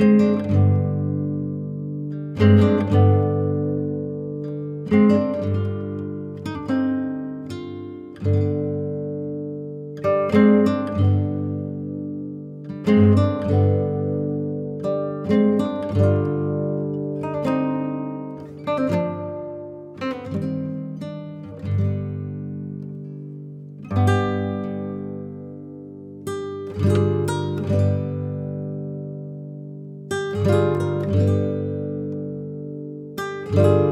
Música thank you.